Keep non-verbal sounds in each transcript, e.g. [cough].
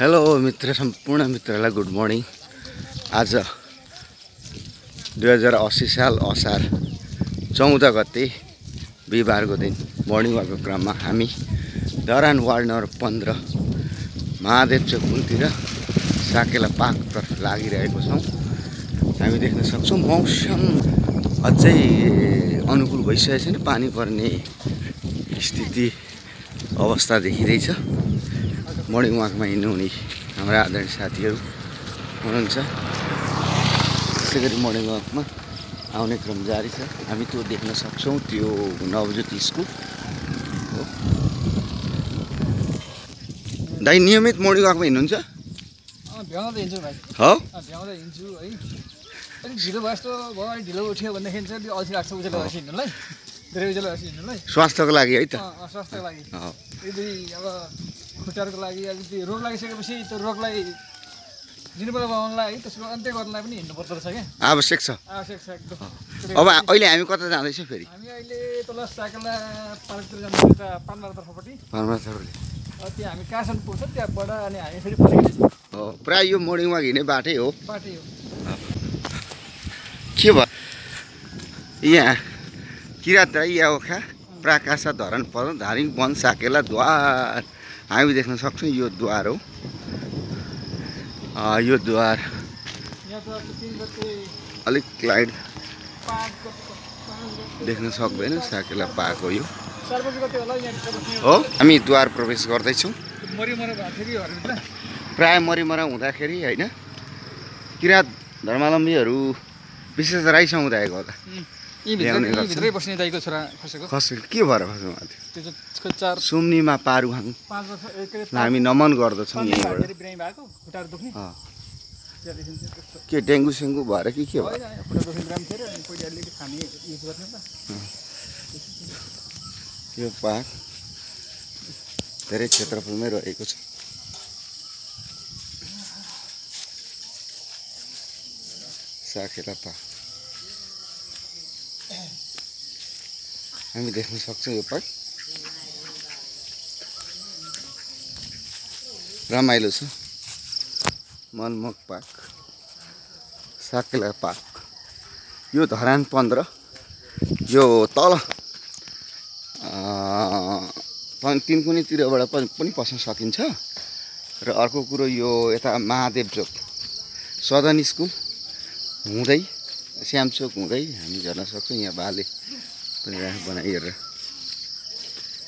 Hello मित्र सम्पूर्ण मित्रहरूलाई गुड मर्निङ आज दुई हजार असी साल असार चौध गते बिहिबारको दिन मर्निङ वाकको क्रममा हामी धरान वार्ड नम्बर पन्ध्र महादेव चोक पुलतिर साकेला पार्कतर्फ लागिरहेको छौँ। हामी देख्न सक्छौँ मौसम अझै अनुकूल भइसकेको छैन पानी पर्ने स्थिति अवस्था देखिँदैछ। मर्निङ वाकमा हिँड्नुहुने हाम्रा आदरणीय साथीहरू हुनुहुन्छ। त्यसै गरी मर्निङ वाकमा आउने क्रम जारी छ। हामी त्यो देख्न सक्छौँ त्यो नवज्योति स्कुल हो। दाइ नियमित मर्निङ वाकमा हिँड्नुहुन्छ? हो? ढिलो भयो जस्तो भयो अलिक ढिलो उठ्यो भनेदेखि चाहिँ अलिक अल्छी लाग्छ उजेलो भएपछि हिँड्नुलाई। धेरै उजेलो भएपछि हिँड्नुलाई। स्वास्थ्यको लागि है त। स्वास्थ्यको लागि। अब खुट्टाहरूको लागि अलिकति रोग लागिसकेपछि त्यो रोगलाई बनाउनलाई है त्यसको अन्त्य गर्नलाई पनि हिँड्नुपर्दो रहेछ क्या। आवश्यक छ। आवश्यक छ एकदम। अब अहिले हामी कता जाँदैछौँ फेरि? हामी अहिले तल साइकलमा पार्कतिर जाँदैछौँ यता पानबारतर्फपट्टि फर्मासहरूले अब त्यहाँ हामी कहाँसम्म पुग्छ त्यहाँबाट अनि हामी फेरि हो प्रायः यो मर्निङ वाक हिँड्ने बाटै हो। बाटै हो। के भयो? यहाँ किरात ओखा प्राकाशा धरान पदन धारिङ वन साकेला द्वार। हामी देख्न सक्छौँ यो द्वार हो। यो द्वार अलिक लाइट देख्न सक्दैन साकेला पाएको यो। हो हामी द्वार प्रवेश गर्दैछौँ। प्राय मरिमरा हुँदाखेरि होइन किराँत धर्मावलम्बीहरू विशेष राई समुदायको होला। बस्ने दाइको छोरा खसेको। के भएर खस्नु भएको थियो सुम्नीमा पारुहाङ हामी नमन गर्दछौँ के डेङ्गु सेङ्गु भएर कि के भयो? यो पार्क धेरै क्षेत्रफलमै रहेको छ। साकेला पार्क। हामी देख्न सक्छौँ यो पार्क रमाइलो छ। मनमोहक पार्क साकेला पार्क यो धरान पन्ध्र यो तल पनि तिनकुनीतिरबाट पनि पस्न सकिन्छ। र अर्को कुरो यो यता महादेव चोक। सदन स्कुल हुँदै श्याम चोक हुँदै हामी झर्न सक्छौँ यहाँ बाले। पनि रा- बनाइएर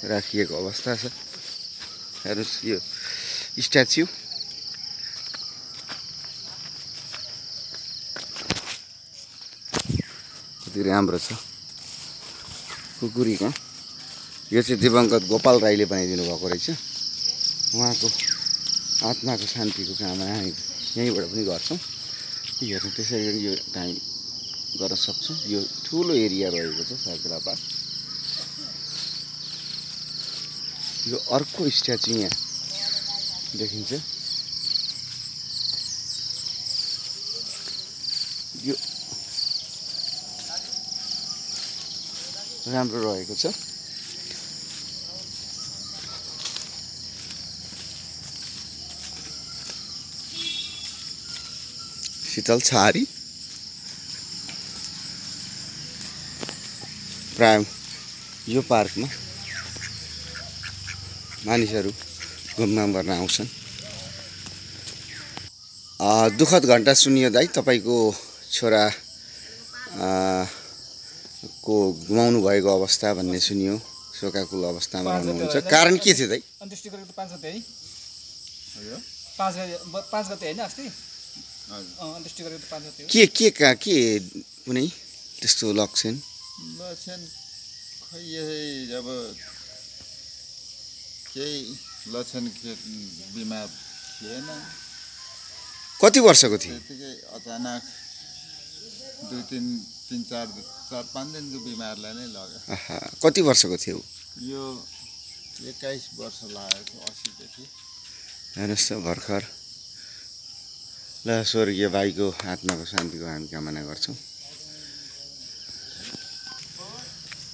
राखिएको अवस्था छ। हेर्नुहोस् यो स्ट्याच्यु। कति राम्रो छ। कुकुरी कहाँ यो चाहिँ दिवङ्गत गोपाल राईले बनाइदिनु भएको रहेछ। उहाँको आत्माको शान्तिको कामना हामी यहीँबाट पनि गर्छौँ। हेर्नु त्यसरी यो हामी गर्न सक्छौँ। यो ठुलो एरिया रहेको छ साकेला पार्क यो अर्को स्ट्याचु यहाँ देखिन्छ। यो राम्रो रहेको छ। शीतल छहारी प्राय यो पार्कमा मानिसहरू घुम्न गर्न आउँछन्। अ, दुःखद घन्टा सुनियो दाइ तपाईँको छोरा अ, को गुमाउनु भएको अवस्था भन्ने सुनियो शोकाकुल अवस्थामा हुनुहुन्छ? कारण के थियो दाइ अन्त्येष्टि गरेको त पाँच गते है। पाँच गते पाँच गते होइन अस्ति? अँ, अन्त्येष्टि गरेको त पाँच गते हो। के के के कुनै त्यस्तो लक्षण? लक्षण खै यही अब केही लक्षण बिमार थिएन। कति वर्षको थियो? त्यतिकै अचानक दुई तिन तिन चार चार पाँच दिनको बिमारलाई नै लग्यो। कति वर्षको थियो? यो एक्काइस वर्ष लागेको असीदेखि हेर्नुहोस् त भर्खर। ल स्वर्गीय भाइको आत्माको शान्तिको हामी कामना गर्छौँ।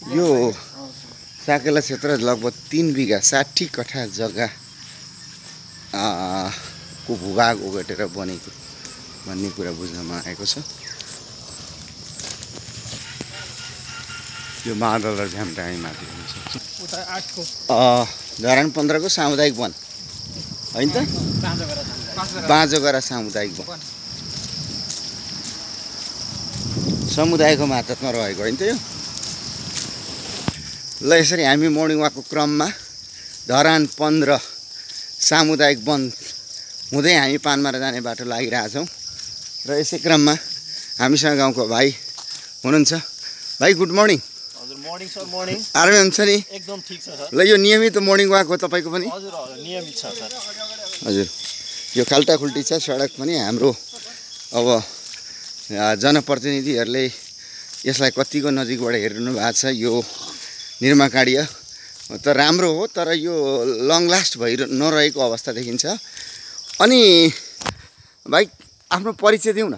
यो साकेला क्षेत्र लगभग तिन बिघा साठी कठा जग्गा को भूभाग ओगटेर बनेको भन्ने कुरा बुझ्नमा आएको छ। यो बादल र झ्याम्टा हामी माथि धरान पन्ध्रको सामुदायिक वन। होइन त? बाँझोगरा सामुदायिक वन वन। समुदायको मातहतमा रहेको होइन त यो? ल यसरी हामी मर्निङ वाकको क्रममा धरान पन्ध्र सामुदायिक वन हुँदै हामी पानमारा जाने बाटो लागिरहेछौँ। र यसै क्रममा हामीसँग गाउँको भाइ हुनुहुन्छ। भाइ गुड मर्निङ सर मर्निङ आरामै हुन्छ नि? एकदम ठिक छ सर। ल यो नियमित मर्निङ वाक हो तपाईँको पनि? हजुर नियमित छ सर। हजुर। यो खाल्टाखुल्टी छ सडक पनि हाम्रो अब जनप्रतिनिधिहरूले यसलाई कतिको नजिकबाट हेरिनु भएको छ यो निर्माकार्य त राम्रो हो तर यो लङ लास्ट भइ नरहेको अवस्था देखिन्छ। अनि भाइ आफ्नो परिचय दिउँ न।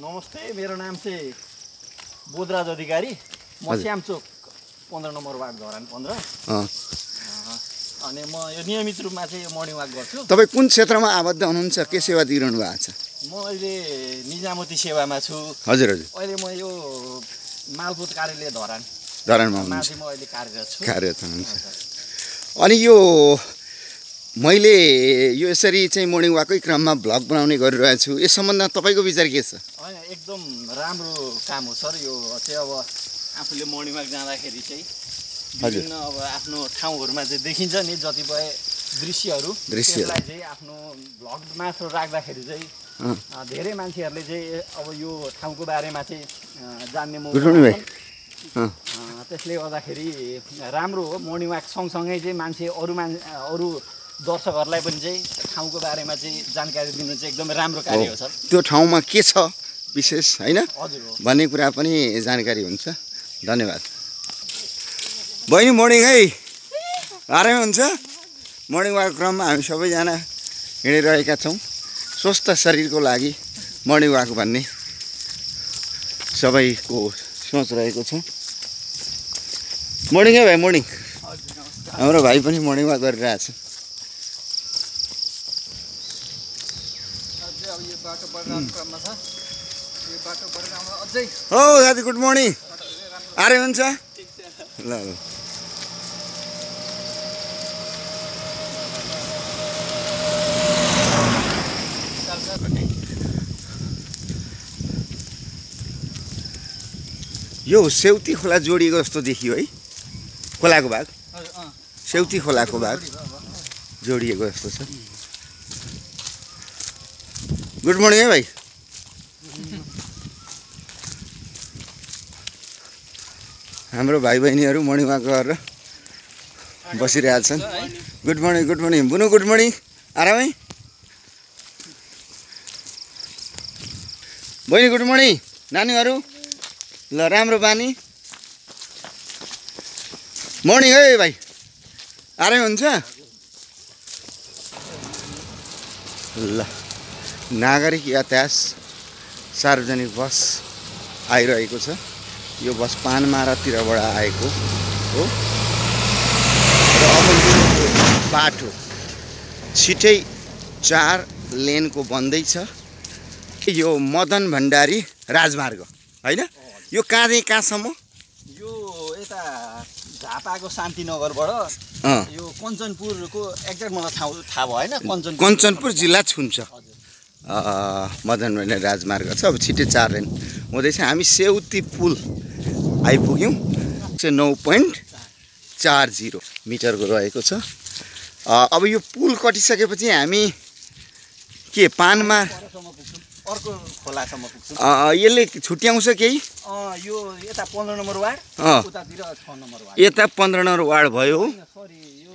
नमस्ते मेरो नाम चाहिँ बोधराज अधिकारी। म। श्यामचोक पन्ध्र नम्बर वार्ड धरान पन्ध्र। अनि म यो नियमित रूपमा चाहिँ यो मर्निङ वाक गर्छु। तपाईँ कुन क्षेत्रमा आबद्ध हुनुहुन्छ के सेवा दिइरहनु भएको छ? म अहिले निजामती सेवामा छु। हजुर हजुर। अहिले म यो मालपोत कार्यालय धरान। धरानमा हुनुहुन्छ। कार्यरत हुनुहुन्छ। अनि यो मैले यो यसरी चाहिँ मर्निङ वाकै क्रममा भ्लग बनाउने गरिरहेको छु। यस सम्बन्धमा तपाईँको विचार के छ? होइन एकदम राम्रो काम हो सर यो। चाहिँ अब आफूले मर्निङ वाक जाँदाखेरि चाहिँ। विभिन्न अब आफ्नो ठाउँहरूमा चाहिँ देखिन्छ नि कतिपय दृश्यहरू। दृश्यहरू। त्यसलाई चाहिँ आफ्नो भ्लग मात्र राख्दाखेरि चाहिँ धेरै मान्छेहरूले चाहिँ अब यो ठाउँको बारेमा चाहिँ जान्ने मौका त्यसले गर्दाखेरि राम्रो हो। मर्निङ वाक सँगसँगै चाहिँ मान्छे अरू मान अरू दर्शकहरूलाई पनि चाहिँ ठाउँको बारेमा चाहिँ जानकारी दिनु चाहिँ एकदमै राम्रो कार्य हो सर। त्यो ठाउँमा के छ विशेष होइन? भन्ने कुरा पनि जानकारी हुन्छ। धन्यवाद। बहिनी मर्निङ है? आरामै हुन्छ मर्निङ वाक क्रममा हामी सबैजना हिँडिरहेका छौँ। स्वस्थ शरीरको लागि मर्निङ वाक भन्ने सबैको सोच रहेको छ। मर्निङ है भाइ मर्निङ हाम्रो भाइ पनि मर्निङ वाक गरिरहेछ। अझै अब यो बाटो बढिरहेको क्रममा छ हो दाजु गुड मर्निङ आराम हुन्छ ल ल। यो सेउती खोला जोडिएको जस्तो देखियो है। खोलाको भाग। सेउती खोलाको भाग। जोडिएको जस्तो छ। गुड मर्निङ है भाइ। हाम्रो भाइ बहिनीहरू मर्निङ वाक गरेर बसिरहेछन् good morning good morning Bunu good morning आरामै? बहिनी गुड मर्निङ नानीहरू? ल राम्रो बानी। मर्निङ है भाइ। आरामै हुन्छ? ल नागरिक यातायात सार्वजनिक बस आइरहेको छ। यो बस पानमारातिरबाट आएको हो। र अब बाटो छिटै चार लेनको बन्दैछ। यो मदन भण्डारी राजमार्ग होइन? यो कहाँदेखि कहाँसम्म यो यता झापाको शान्तिनगरबाट यो कञ्चनपुरको एक्ज्याक्ट मलाई ठाउँ थाहा भएन कञ्चनपुर। कञ्चनपुर जिल्ला छुन्छ मदन भण्डारी राजमार्ग छ अब छिटै चार लेन हुँदैछ। हामी सेउती पुल आइपुग्यौँ। चाहिँ नौ पोइन्ट चार जिरो मिटरको रहेको छ। अब यो पुल कटिसकेपछि हामी के पानमा अर्को खोलासम्म पुग्छौँ। यसले छुट्याउँछ केही? यो यता पन्ध्र नम्बर वार्ड उतातिर छ नम्बर वार्ड। यता पन्ध्र नम्बर वार्ड भयो। सरी यो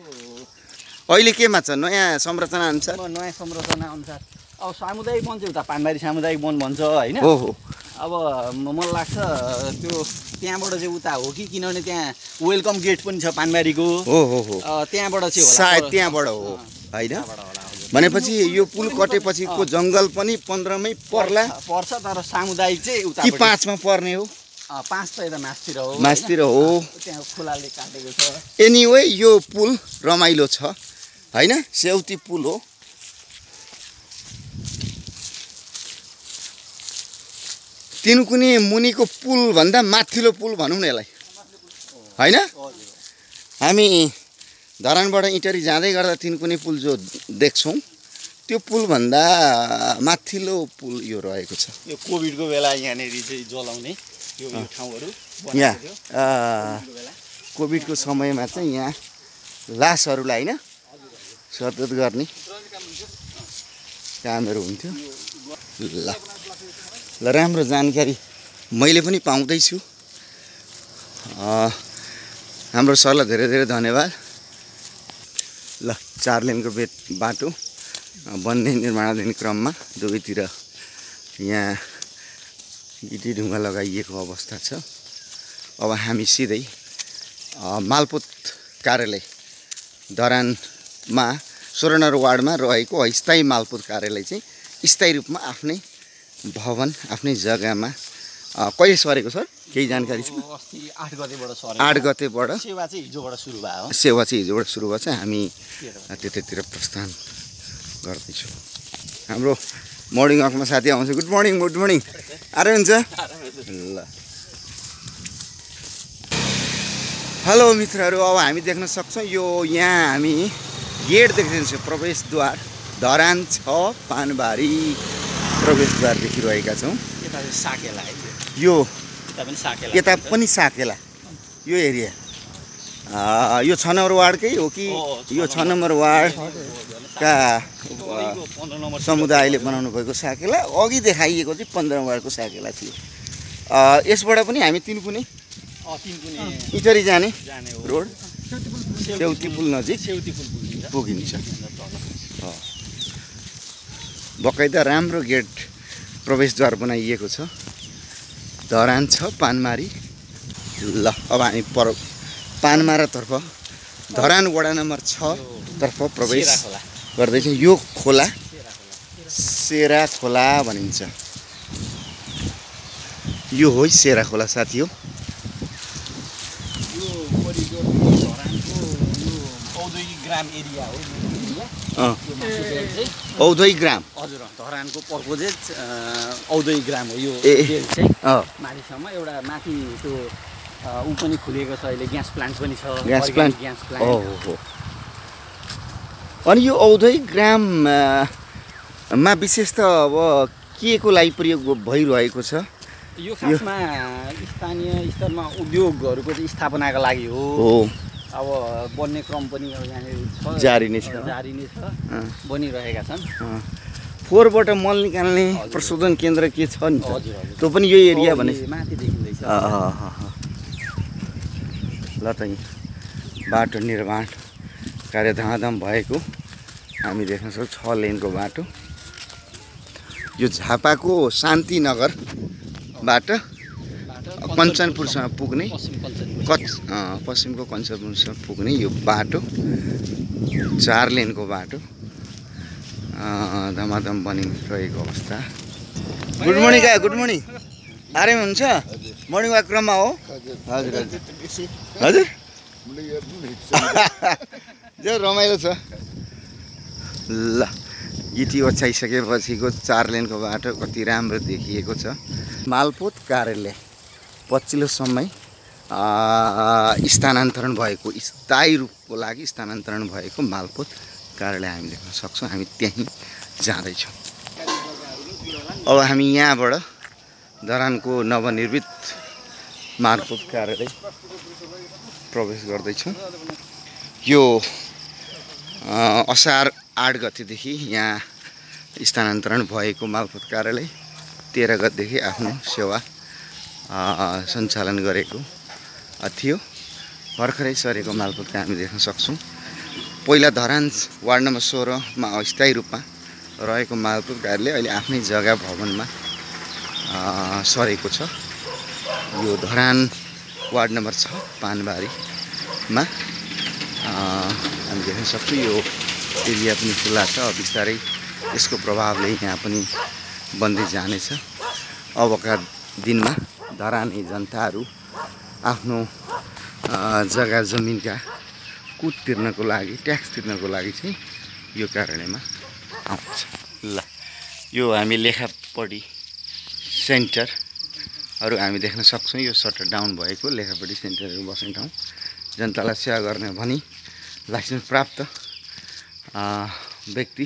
अहिले केमा छ? नयाँ संरचना अनुसार? नयाँ संरचना अनुसार। अब सामुदायिक वन चाहिँ उता पानबारी सामुदायिक वन भन्छ होइन? हो हो। अब मलाई लाग्छ त्यो त्यहाँबाट चाहिँ उता हो कि किनभने त्यहाँ वेलकम गेट पनि छ पानबारीको? हो हो हो। त्यहाँबाट चाहिँ सायद त्यहाँबाट हो होइन। भनेपछि यो पुल कटेपछिको जङ्गल पनि पन्ध्रमै पर्ला। पर्छ तर सामुदायिक चाहिँ कि पाँचमा पर्ने हो? पाँच त यता मासतिर हो। मासतिर हो। त्यहाँ खोलाले काटेको छ। एनिवे यो पुल रमाइलो छ। होइन? सेउती पुल हो। तिनकुनि मुनिको पुलभन्दा माथिल्लो पुल भनौँ न यसलाई। होइन? हामी धरानबाट इटरी जाँदै गर्दा तिनकुने पुल जो देख्छौँ त्यो पुलभन्दा माथिल्लो पुल यो रहेको छ। यो कोभिडको बेला यहाँनिर चाहिँ जलाउने यो ठाउँहरू यहाँ कोभिडको समयमा चाहिँ यहाँ लासहरूलाई होइन सतत गर्ने कामहरू हुन्थ्यो। ल ल राम्रो जानकारी मैले पनि पाउँदैछु। हाम्रो सरलाई धेरै धेरै धन्यवाद। ल चार लेनको बेट बाटो बन्ने निर्माणाधीन क्रममा दुवैतिर यहाँ गिटी ढुङ्गा लगाइएको अवस्था छ। अब हामी सिधै मालपोत कार्यालय धरानमा सोह्र वार्डमा रहेको अस्थायी मालपोत कार्यालय चाहिँ स्थायी रूपमा आफ्नै भवन आफ्नै जग्गामा कहिले सरेको सर? केही जानकारी छ? आठ गतेबाट सेवा चाहिँ हिजोबाट सुरु भएको छ हामी। त्यतैतिर प्रस्थान गर्दैछौँ। हाम्रो मर्निङ वाकमा साथी आउँछ। गुड मर्निङ गुड मर्निङ आराम हुन्छ? ल। हेलो मित्रहरू। अब हामी देख्न सक्छौँ यो यहाँ हामी गेट देखिदिन्छौँ प्रवेशद्वार धरान छ पानबारी प्रवेशद्वार देखिरहेका छौँ। यो। यता पनि साकेला। यता। पनि साकेला। यो एरिया। यो छ नम्बर वार्डकै हो कि? यो छ नम्बर। वार्डका समुदायले बनाउनु भएको साकेला। अघि देखाइएको चाहिँ पन्ध्र नम्बरको साकेला थियो। यसबाट पनि हामी तिनकुने इटरी जाने रोड। सेउती पुल नजिक पुगिन्छ। बकाइदा राम्रो गेट प्रवेशद्वार बनाइएको छ। धरान छ पानमारी। ल अब हामी पर पानमारातर्फ धरान वडा नम्बर छ तर्फ प्रवेश गर्दैछौँ। यो खोला सेरा खोला भनिन्छ। यो हो सेरा खोला साथी हो। यो औद्योगिक ग्राम एरिया हो। औधै ग्राम। हजुर धरानको पर्पोजेट औद्योगिक ग्राम हो यो चाहिँ। माथिसम्म एउटा माथि त्यो ऊ पनि खुलेको छ अहिले ग्यास प्लान्ट पनि छ ग्यास प्लान्ट। Gas plant. अनि यो औधै ग्राममा विशेष त अब के को लागि प्रयोग भइरहेको छ? यो खासमा स्थानीय स्तरमा उद्योगहरूको चाहिँ स्थापनाको लागि हो। अब बन्ने क्रम पनि अब यहाँनिर छ। जारी नै छ। जारी नै छ। बनिरहेका छन्। फोहोरबाट मल निकाल्ने प्रशोधन केन्द्र के छ नि त्यो पनि यही एरिया भने यो माथि देखिँदैछ। ल त यहीँ बाटो निर्माण कार्य धामधाम भएको हामी देख्न सक्छौँ छ लेनको बाटो। यो झापाको शान्तिनगरबाट बाटो कञ्चनपुरसम्म पुग्ने अँ, पश्चिमको कञ्चनपुरसम्म पुग्ने यो बाटो चार लेनको बाटो धमाधम बनिरहेको अवस्था। गुड मर्निङ का गुड मर्निङ आराम हुन्छ मर्निङ वाक क्रममा हो? हजुर हजुर। हजुर? [laughs] जो रमाइलो छ। ल गिटी ओछ्याइसकेपछिको चार लेनको बाटो कति राम्रो देखिएको छ। मालपोत कार्यालय पछिल्लो समय स्थानान्तरण भएको स्थायी रूपको लागि स्थानान्तरण भएको मालपोत कार्यालय हामी देख्न सक्छौँ। हामी त्यहीँ जाँदैछौँ। अब हामी यहाँबाट धरानको नवनिर्मित मालपोत कार्यालय प्रवेश गर्दैछौँ। यो असार आठ गतेदेखि यहाँ स्थानान्तरण भएको मालपोत कार्यालय तेह्र गतेदेखि आफ्नो सेवा सञ्चालन गरेको थियो। भर्खरै सरेको मालपोतका हामी देख्न सक्छौँ। पहिला धरान वार्ड नम्बर सोह्रमा अस्थायी रूपमा रहेको मालपोत कार्यालय अहिले आफ्नै जग्गा भवनमा सरेको छ। यो धरान वार्ड नम्बर छ पानबारीमा हामी देख्न सक्छौँ। यो एरिया पनि खुल्ला छ बिस्तारै यसको प्रभावले यहाँ पनि बन्दै जानेछ। अबका दिनमा धराने जनताहरू आफ्नो जग्गा जमिनका कुट तिर्नको लागि ट्याक्स तिर्नको लागि चाहिँ यो कार्यालयमा आउँछ। ल यो हामी लेखापढी सेन्टर अरू हामी देख्न सक्छौँ। यो सटर डाउन भएको लेखापट्टि सेन्टरहरू बस्ने ठाउँ। जनतालाई सेवा गर्ने भनी लाइसेन्स प्राप्त व्यक्ति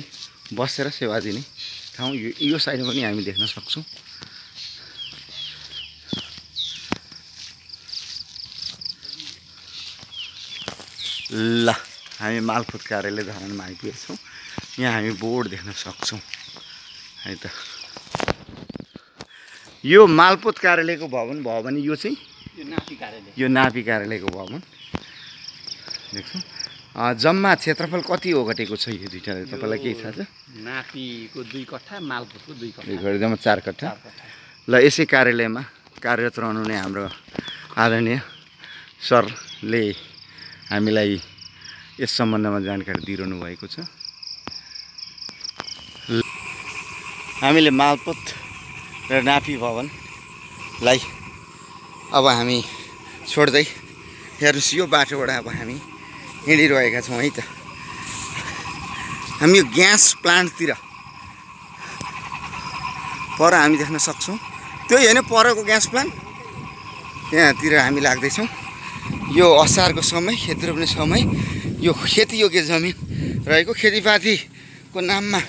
बसेर सेवा दिने ठाउँ। यो यो साइडमा पनि हामी देख्न सक्छौँ। ल हामी मालपुत कार्यालय धरानमा आइपुगेका छौँ यहाँ हामी बोर्ड देख्न सक्छौँ। है त। यो मालपोत कार्यालयको भवन भयो भने यो चाहिँ? यो नापी कार्यालय। यो नापी कार्यालयको भवन। देख्छौँ। जम्मा क्षेत्रफल कति ओगटेको छ यो दुइटा तपाईँलाई केही थाहा छ? नापीको दुई कट्ठा मालपुतको दुई कट्ठा। जम्मा चार कट्ठा। ल यसै कार्यालयमा कार्यरत रहनुहुने हाम्रो आदरणीय सरले हामीलाई यस सम्बन्धमा जानकारी दिइरहनु भएको छ। हामीले मालपोत र नापी भवनलाई अब हामी छोड्दै हेर्नुहोस् यो बाटोबाट अब हामी हिँडिरहेका छौँ है त। हामी यो ग्यास प्लान्टतिर पर हामी देख्न सक्छौँ। त्यही होइन परको ग्यास प्लान्ट। त्यहाँतिर हामी लाग्दैछौँ। यो असारको समय खेती रोप्ने समय यो खेतीयोग्य जमिन रहेको खेतीपातीको नाममा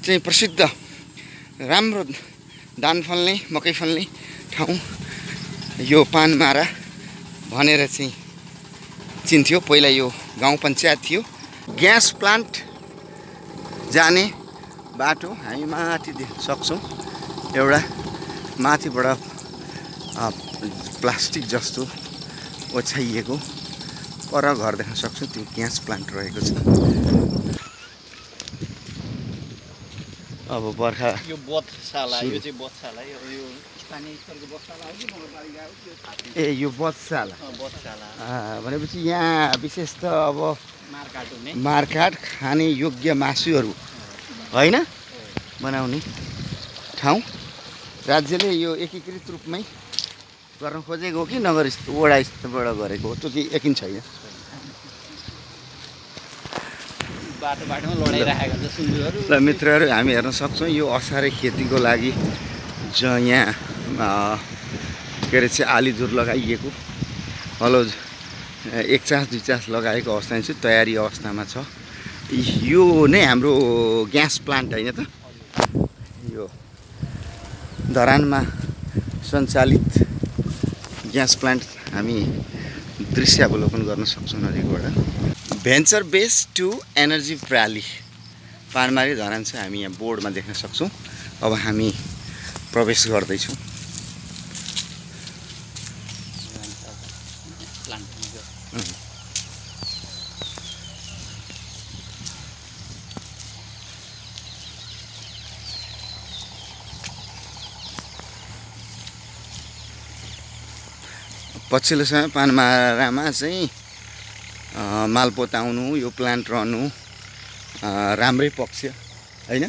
चाहिँ प्रसिद्ध राम्रो धान फल्ने मकै फल्ने ठाउँ यो पानमारा भनेर चाहिँ चिन्थ्यो। पहिला यो गाउँ पञ्चायत थियो। ग्यास प्लान्ट जाने बाटो हामी माथि सक्छौँ। एउटा माथिबाट प्लास्टिक जस्तो ओछ्याइएको पर घर देख्न सक्छौँ त्यो ग्यास प्लान्ट रहेको छ। अब बर्खा यो। ए यो बत्साला। भनेपछि यहाँ विशेष त अब मार्काट खाने योग्य मासुहरू होइन? बनाउने ठाउँ। राज्यले यो एकीकृत रूपमै गर्न खोजेको हो कि नगर वडा स्तरबाट गरेको हो? त्यो चाहिँ यकिन छैन बाटो बाटोमा लडाइरहेको हुन्छ सुँगुरहरू ल मित्रहरू हामी हेर्न सक्छौँ यो असारे खेतीको लागि ज यहाँ के अरे चाहिँ आलीजुर लगाइएको। हलो एक चास दुई चास लगाएको अवस्थामा चाहिँ तयारी अवस्थामा छ। यो नै हाम्रो ग्यास प्लान्ट होइन त? यो धरानमा सञ्चालित ग्यास प्लान्ट हामी दृश्यावलोकन गर्न सक्छौँ नजिकबाट venture base to energy valley Panmari Dharan चाहिँ हामी यहाँ बोर्डमा देख्न सक्छौँ। अब हामी प्रवेश गर्दैछौँ प्लान्ट पछिल्लो समय पानमारामा चाहिँ मालपोत आउनु यो प्लान्ट रहनु राम्रै पक्ष होइन?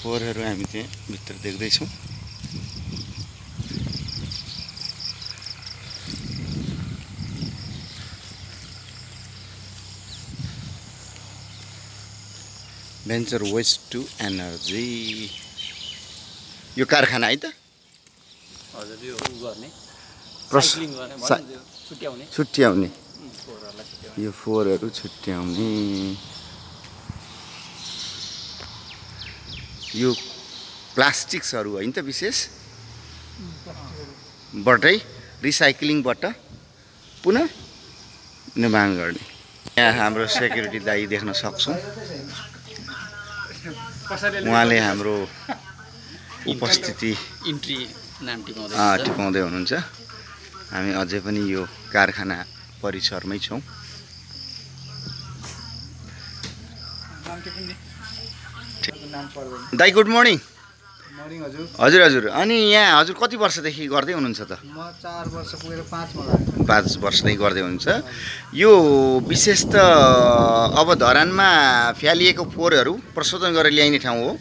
फोहोरहरू हामी चाहिँ भित्र देख्दैछौँ। भेन्चर वेस्ट टु एनर्जी यो कारखाना है त? हजुर यो गर्ने। छुट्याउने। यो फोहोरहरू छुट्याउने। यो प्लास्टिक्सहरू होइन त विशेष? बाटै रिसाइक्लिङबाट पुनः निर्माण गर्ने। यहाँ हाम्रो सेक्युरिटी दाई देख्न सक्छौँ। उहाँले हाम्रो उपस्थिति। इन्ट्री नाम टिपाउँदै। टिपाउँदै हुनुहुन्छ। हामी अझै पनि यो कारखाना परिसरमै छौँ। दाई गुड मर्निङ। हजुर। हजुर अनि यहाँ हजुर कति वर्षदेखि गर्दै हुनुहुन्छ त? म चार वर्ष पुगेर पाँच वर्षदेखि गर्दै हुनुहुन्छ। यो विशेष त अब धरानमा फ्यालिएको फोहोरहरू प्रशोधन गरेर ल्याइने ठाउँ हो।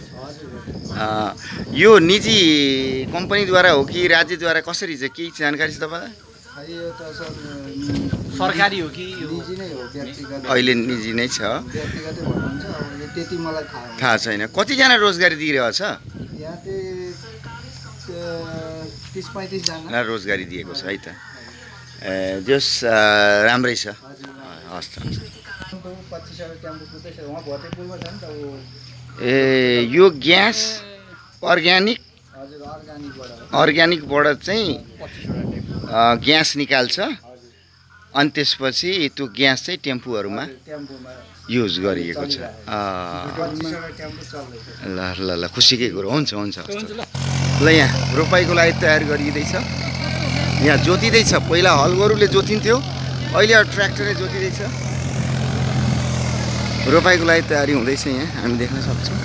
यो निजी कम्पनीद्वारा हो कि राज्यद्वारा? कसरी चाहिँ केही जानकारी छ तपाईँलाई? सरकारी हो कि अहिले निजी नै छ। थाहा छैन। कतिजना रोजगारी दिइरहेछ रोजगारी दिएको छ है त। जस राम्रै छ। हस् त ए यो ग्यास अर्ग्यानिक अर्ग्यानिकबाट चाहिँ ग्यास निकाल्छ। अनि त्यसपछि त्यो ग्यास चाहिँ टेम्पूहरूमा युज गरिएको छ। ल ल ल खुसीकै कुरो। हुन्छ हुन्छ। ल। ल यहाँ रोपाइँको लागि तयार गरिँदैछ। यहाँ जोतिँदैछ। पहिला हल गोरुले जोतिन्थ्यो। अहिले अब ट्र्याक्टरले जोतिँदैछ। रोपाइँको लागि तयारी हुँदैछ यहाँ। हामी देख्न सक्छौँ।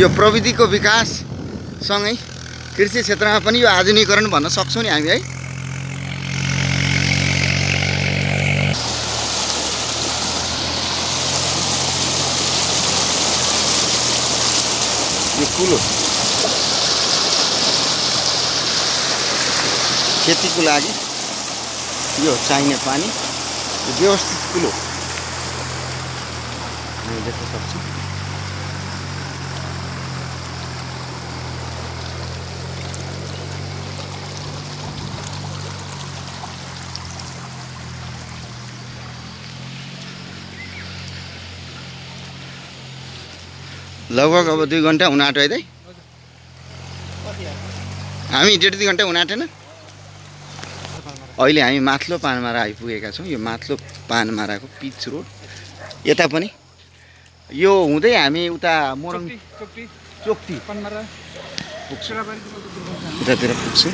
यो प्रविधिको विकाससँगै कृषि क्षेत्रमा पनि यो आधुनिकरण भन्न सक्छौँ नि हामी है? कुलो खेतीको लागि यो चाहिने पानी व्यवस्थित कुलो हामी देख्न सक्छौँ। लगभग अब दुई घन्टा हुन आँट्यो है दाइ हामी डेढ दुई घन्टा हुन आँटेन। अहिले हामी माथिल्लो पानमारा आइपुगेका छौँ। यो माथिल्लो पानमाराको पिच रोड। यता पनि। यो हुँदै हामी उता मोरङ चोकती उतातिर पुग्छौँ।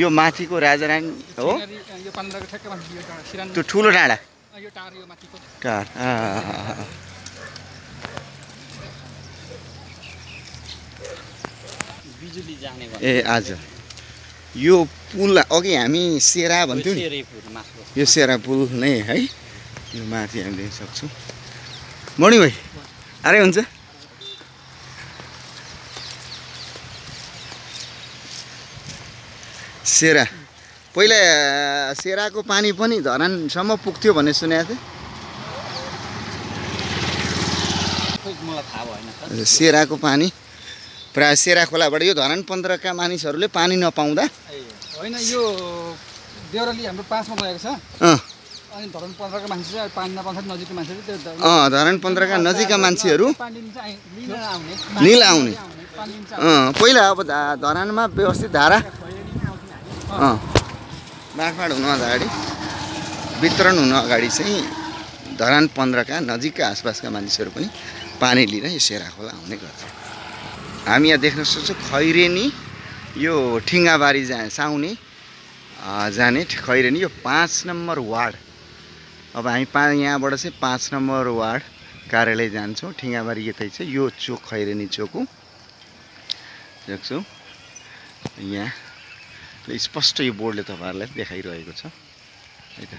यो माथिको राजारानी हो। त्यो ठुलो डाँडा। यो टाढा यो माथिको टार आ, बिजुली जाने ए आज। यो पुल अघि हामी सेरा भन्थ्यौँ नि। यो सेरा पुल नै है। यो माथि हामी देख्न सक्छौँ। मर्निङ भाइ अरे हुन्छ? सेरा। पहिला सेराको पानी पनि धरानसम्म पुग्थ्यो भन्ने सुनेको थिएँ। खोइ मलाई थाहा भएन सर सेराको पानी प्रायः सेरा खोलाबाट यो धरान पन्ध्रका मानिसहरूले पानी नपाउँदा। होइन यो देउराली हाम्रो पाँचमा रहेको छ। अनि धरन पन्ध्रको मान्छे चाहिँ पानी नपाउँछ नजिकको मान्छे चाहिँ त्यो ध- अँ धरान पन्ध्रका नजिकका मान्छेहरू लिन आउने। पहिला अब धरानमा व्यवस्थित धारा। अँ। बाँडफाँड हुनु अगाडि वितरण हुनु अगाडि चाहिँ धरान पन्ध्रका नजिकका आसपासका मानिसहरू पनि पानी लिन यो सेरा खोला आउने गर्छ हामी यहाँ देख्न सक्छौँ खैरेनी यो ठिङ्गाबारी जा साउने जाने खैरेनी यो पाँच नम्बर वार्ड। अब हामी पा यहाँबाट चाहिँ पाँच नम्बर वार्ड कार्यालय जान्छौँ ठिङ्गाबारी यतै छ यो चोक खैरेनी चोक। हो देख्छौँ यहाँ। ल स्पष्ट यो बोर्डले तपाईँहरूलाई देखाइरहेको छ। है त।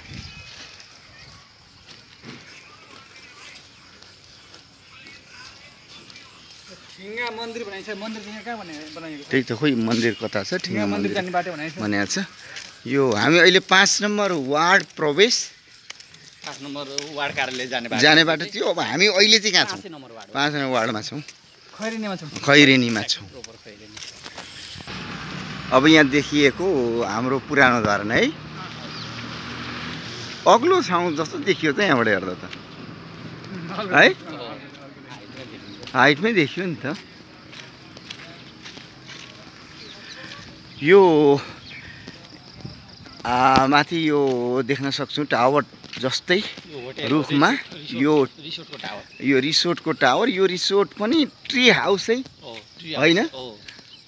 त्यही त खोइ मन्दिर कता छ? ठिङ्गा मन्दिर भनेको छ। यो हामी अहिले पाँच नम्बर वार्ड प्रवेश पाँच नम्बर वार्ड कार्यालय जाने बाटो। जाने बाटो थियो अब हामी अहिले चाहिँ कहाँ छौँ? पाँचै नम्बर वार्डमा छौँ। खैरिनीमा छौँ। खैरेनीमा छौँ। अब यहाँ देखिएको हाम्रो पुरानो धरन है। अग्लो ठाउँ जस्तो देखियो त यहाँबाट हेर्दा त। है? हाइटमै देखियो नि त। यो आ, माथि यो देख्न सक्छौँ टावर जस्तै रुखमा। यो रिसोर्टको टावर यो रिसोर्टको टावर। यो रिसोर्ट पनि ट्री हाउस है। होइन?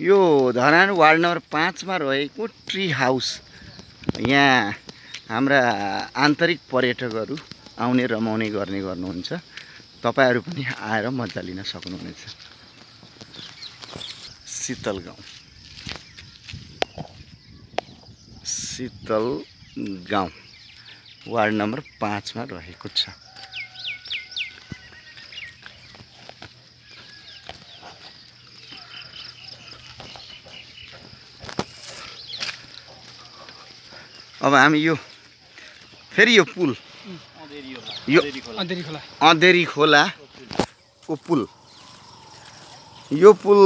यो धरान वार्ड नम्बर पाँचमा रहेको ट्री हाउस। यहाँ हाम्रा आन्तरिक पर्यटकहरू आउने रमाउने गर्ने गर्नुहुन्छ। तपाईँहरू पनि आएर मजा लिन सक्नुहुनेछ। शीतल गाउँ शीतल गाउँ वार्ड नम्बर पाँचमा रहेको छ। अब हामी यो फेरि यो पुल। यो अन्तरी खोला। अँधेरी खोलाको पुल। यो पुल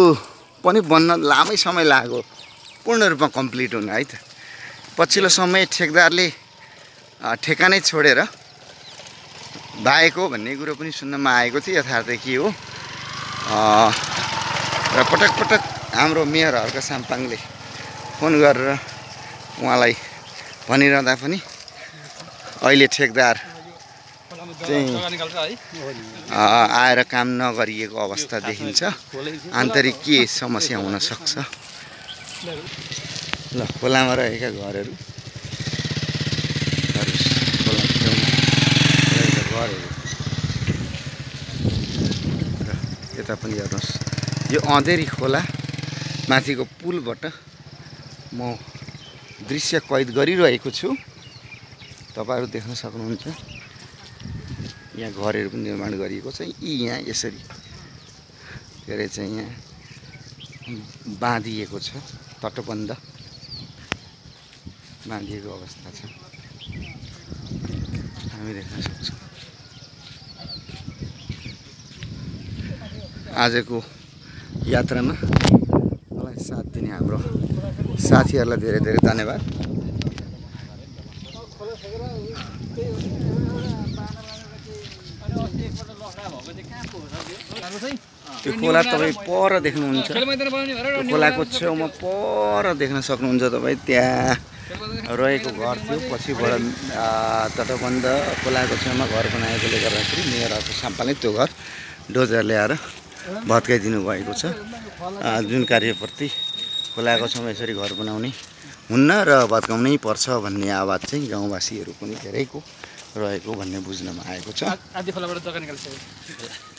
पनि बन्न लामै समय लाग्यो पूर्ण रूपमा कम्प्लिट हुन है त। पछिल्लो समय ठेकदारले अ, ठेकानै छोडेर बाएको भन्ने कुरो पनि सुन्नमा आएको थियो यथार्थ के हो? र पटक पटक हाम्रो मेयर हर्क साम्पाङले फोन गरेर उहाँलाई भनिरहँदा पनि अहिले ठेकदार। चाहिँ- आएर काम नगरिएको अवस्था देखिन्छ। आन्तरिक के समस्या हुनसक्छ ल खोलामा रहेका घरहरू। घरहरू र यता पनि हेर्नुहोस्। यो अँधेरी खोला माथिको पुलबाट म दृश्य कैद गरिरहेको छु। तपाईँहरू देख्न सक्नुहुन्छ। यहाँ घरहरू पनि निर्माण गरिएको छ। यी यहाँ यसरी के अरे चाहिँ यहाँ बाँधिएको छ। तटबन्ध बाँधिएको अवस्था छ। हामी देख्न सक्छौँ। आजको यात्रामा साथ दिने हाम्रो साथीहरूलाई धेरै धेरै धन्यवाद। त्यो खोला तपाईँ पर देख्नुहुन्छ। त्यो खोलाको छेउमा पर देख्न सक्नुहुन्छ तपाईँ त्यहाँ रहेको घर थियो। पछिबाट तटबन्ध खोलाको छेउमा घर बनाएकोले गर्दाखेरि मेयरहरूको साम्पाले त्यो घर डोजर ल्याएर भत्काइदिनु भएको छ। जुन कार्यप्रति खोलाको छेउमा यसरी घर बनाउने हुन्न र भत्काउनै पर्छ भन्ने आवाज चाहिँ गाउँवासीहरू पनि धेरैको रहेको भन्ने बुझ्नमा आएको छ।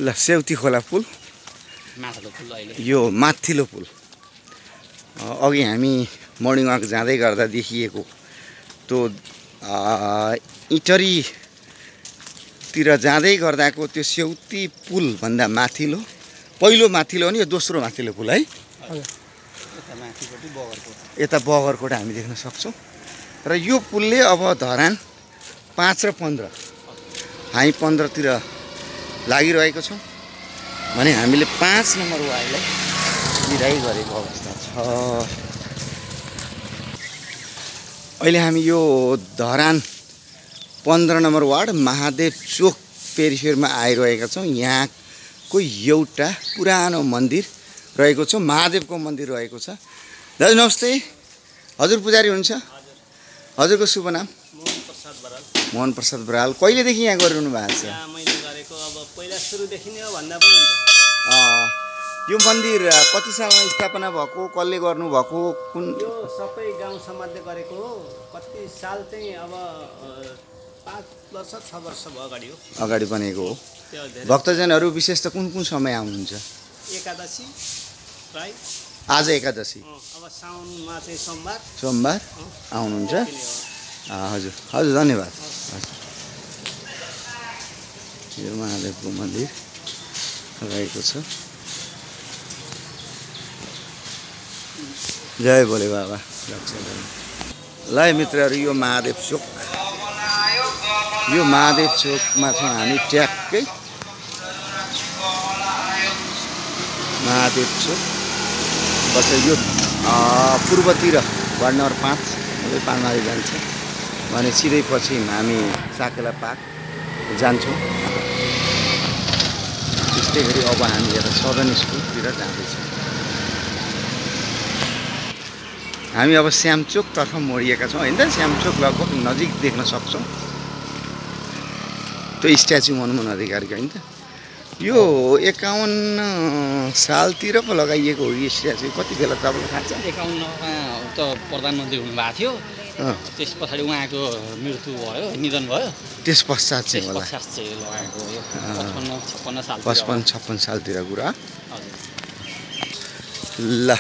ल सेउती खोला पुल। यो माथिल्लो पुल। अघि हामी मर्निङ वाक जाँदै गर्दा देखिएको त्यो इटरीतिर जाँदै गर्दाको त्यो सेउती पुलभन्दा माथिल्लो पहिलो माथिल्लो अनि यो दोस्रो माथिल्लो पुल है? यता माथिपट्टि बगरको यता बगरकोट हामी देख्न सक्छौँ। र यो पुलले अब धरान पाँच र पन्ध्र। हामी पन्ध्रतिर लागिरहेको छौँ। भने हामीले पाँच नम्बर वार्डलाई विदाई गरेको अवस्था छ। अहिले हामी यो धरान पन्ध्र नम्बर वार्ड महादेव चोक पेरिफेरमा आइरहेका छौँ। यहाँको एउटा पुरानो मन्दिर रहेको छ महादेवको मन्दिर रहेको छ। दाजु नमस्ते। हजुर पुजारी हुनुहुन्छ? हजुरको शुभ नाम? मोहन प्रसाद बराल। मोहन प्रसाद बराल। कहिलेदेखि यहाँ गरिरहनु भएको छ? यो मन्दिर कति सालमा स्थापना भएको कसले गर्नुभएको कुन सबै गाउँ समाजले गरेको हो। कति साल चाहिँ अब अगाडि बनेको हो। भक्तजनहरू विशेष त कुन कुन समय आउनुहुन्छ? एकादशी आज एकादशी। सोमबार। आउनुहुन्छ। हजुर हजुर धन्यवाद। हजुर। यो महादेवको मन्दिर रहेको छ। जय भोले बाबा। ल मित्रहरू यो महादेव चोक यो महादेव चोकमा छौँ हामी ट्याक्कै। महादेव चोक। बाट यो पूर्वतिर वार्ड नम्बर पाँच हुँदै पानमारी जान्छ। भने सिधै पछि हामी साकेला पार्क जान्छौँ। त्यस्तै गरी अब हामी यता सदन स्कुलतिर जाँदैछौँ। हामी अब श्यामचोकतर्फ मोडिएका छौँ होइन? श्यामचोक लगभग नजिक देख्न सक्छौँ। त्यो स्ट्याचु मनमोहन अधिकारीको होइन त? यो एकाउन्न सालतिर पो लगाइएको हो यो स्ट्याचु कति बेला तपाईँलाई थाहा छ? एकाउन्नमा त प्रधानमन्त्री हुनुभएको थियो। त्यस पछाडि उहाँको मृत्यु भयो निधन भयो। त्यस पश्चात चाहिँ लगाएको छप्पन्न साल पचपन्न छप्पन्न सालतिर कुरा। ल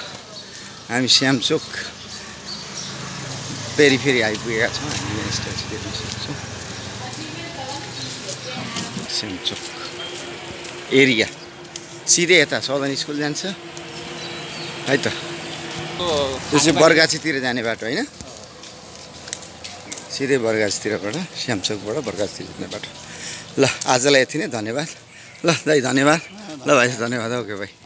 हामी श्यामचोक फेरि फेरि आइपुगेका छौँ। हामी यहाँ स्ट्याचु देख्न सक्छौँ। श्यामचोक एरिया सिधै यता सदन स्कुल जान्छ है त त्यो चाहिँ बरगाछीतिर जाने बाटो होइन सिधै बरगाछतिरबाट श्यामचोकबाट बरगाछतिर जाने बाटो ल आजलाई यति नै धन्यवाद ल दाइ धन्यवाद ल भाइ धन्यवाद ओके भाइ